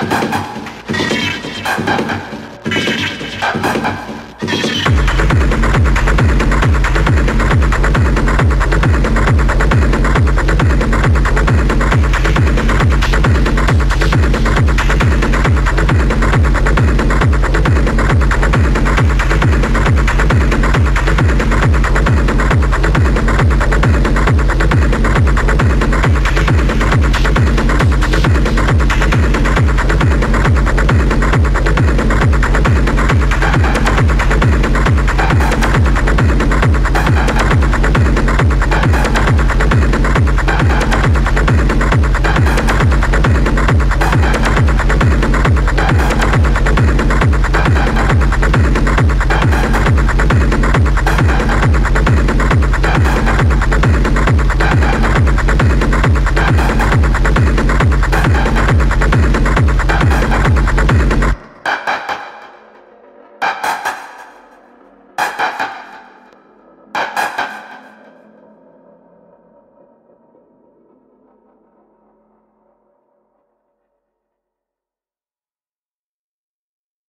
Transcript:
Ha ha ha!